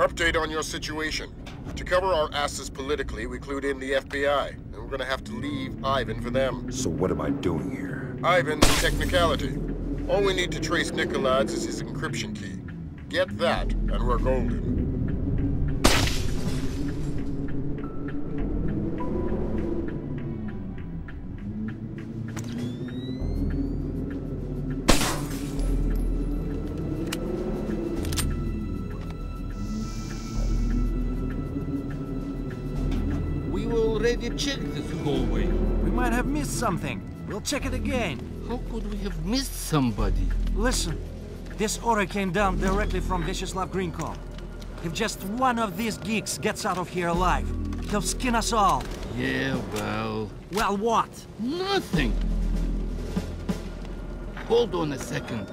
Update on your situation. To cover our asses politically, we clued in the FBI, and we're gonna have to leave Ivan for them. So what am I doing here? Ivan's a technicality. All we need to trace Nikoladze is his encryption key. Get that, and we're golden. Something. We'll check it again. How could we have missed somebody? Listen, this order came down directly from Vyacheslav Grinkov. If just one of these geeks gets out of here alive, he'll skin us all. Yeah, well... Well, what? Nothing. Hold on a second.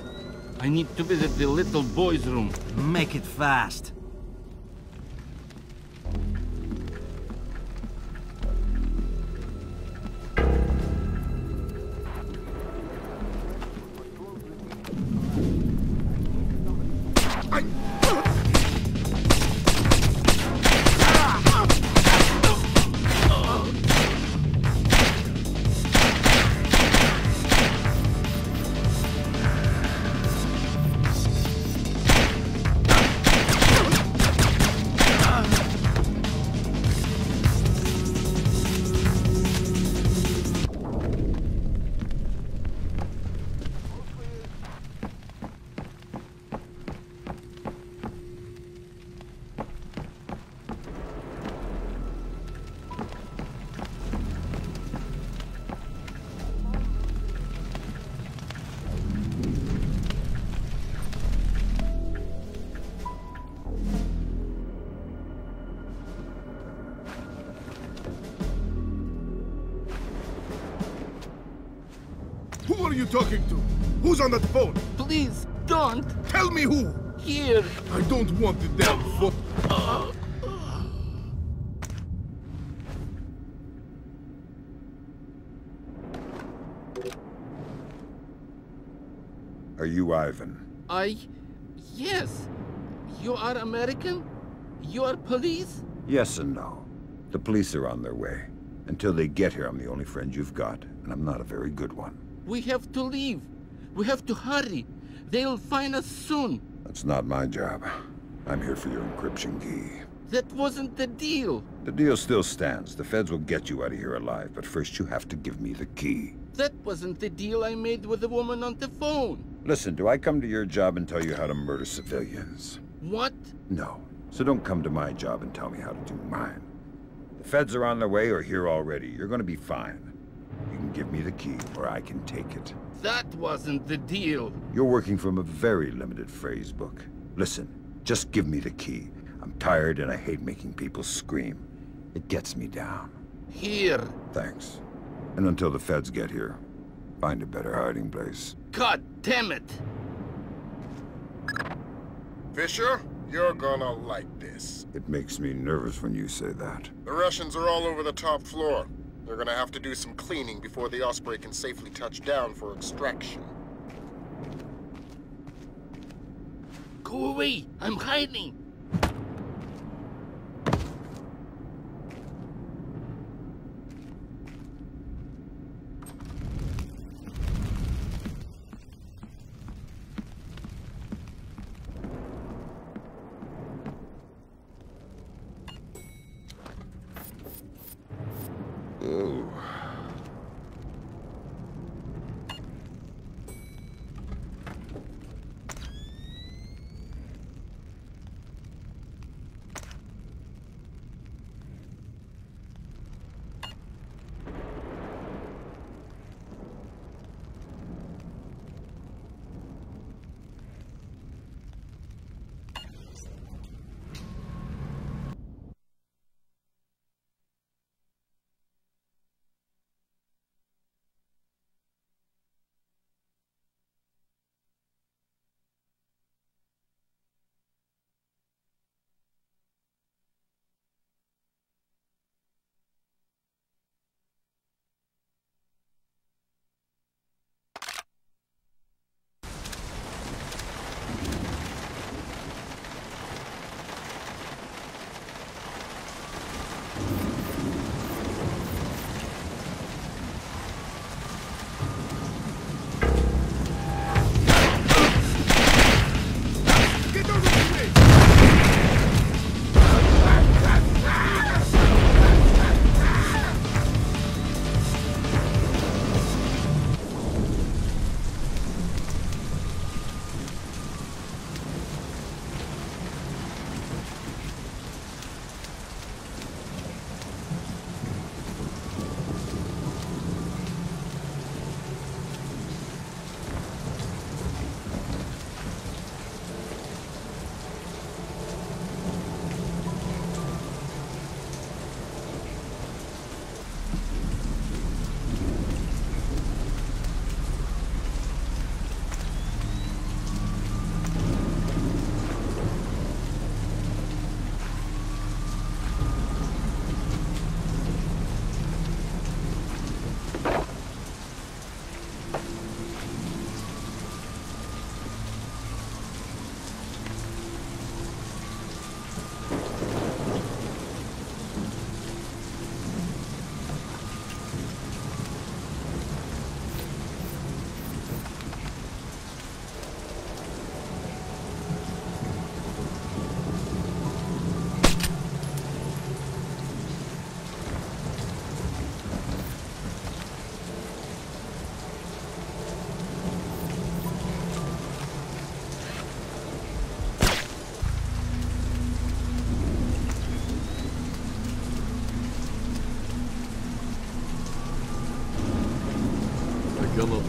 I need to visit the little boy's room. Make it fast. Talking to? Who's on that phone? Please, don't! Tell me who! Here! I don't want the damn phone. Are you Ivan? I... Yes. You are American? You are police? Yes and no. The police are on their way. Until they get here, I'm the only friend you've got, and I'm not a very good one. We have to leave. We have to hurry. They'll find us soon. That's not my job. I'm here for your encryption key. That wasn't the deal. The deal still stands. The feds will get you out of here alive, but first you have to give me the key. That wasn't the deal I made with the woman on the phone. Listen, do I come to your job and tell you how to murder civilians? What? No. So don't come to my job and tell me how to do mine. The feds are on their way or here already. You're gonna be fine. You can give me the key, or I can take it. That wasn't the deal. You're working from a very limited phrase book. Listen, just give me the key. I'm tired and I hate making people scream. It gets me down. Here. Thanks. And until the feds get here, find a better hiding place. God damn it! Fisher, you're gonna like this. It makes me nervous when you say that. The Russians are all over the top floor. They're gonna have to do some cleaning before the Osprey can safely touch down for extraction. Go away! I'm hiding!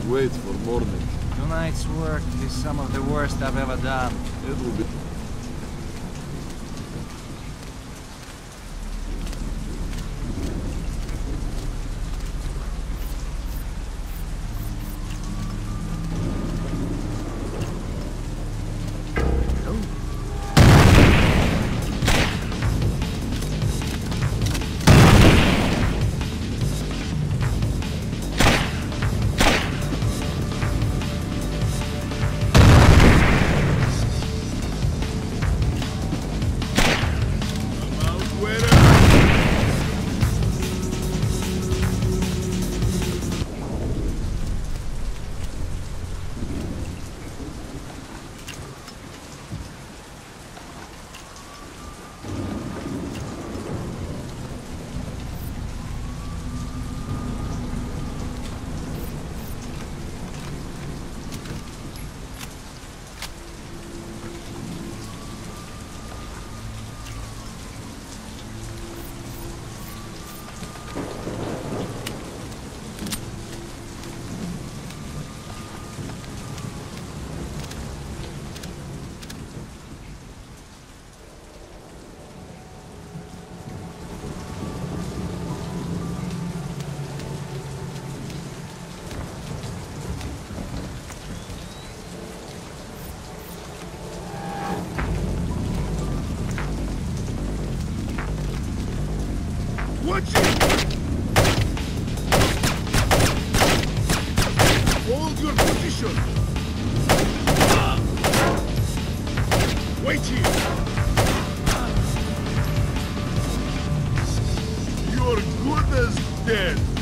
Wait for morning. Tonight's work is some of the worst I've ever done. It will be... as dead!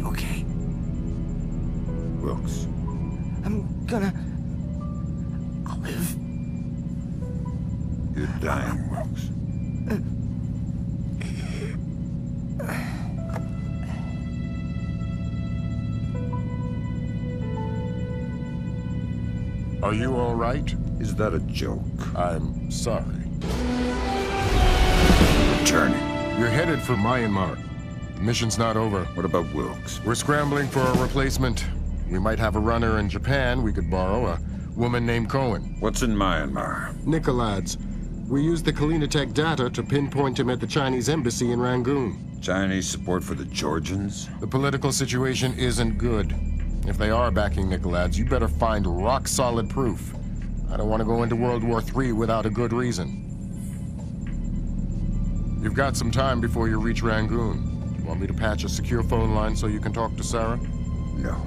I'm gonna be okay. Wilkes, I'm gonna. I'll live. you're dying, Wilkes. Are you all right? Is that a joke? I'm sorry. Returning. You're headed for Myanmar. The mission's not over. What about Wilkes? We're scrambling for a replacement. We might have a runner in Japan we could borrow, a woman named Cohen. What's in Myanmar? Nikoladze. We used the Kalinatek data to pinpoint him at the Chinese embassy in Rangoon. Chinese support for the Georgians? The political situation isn't good. If they are backing Nikoladze, you better find rock-solid proof. I don't want to go into World War III without a good reason. You've got some time before you reach Rangoon. Want me to patch a secure phone line so you can talk to Sarah? No.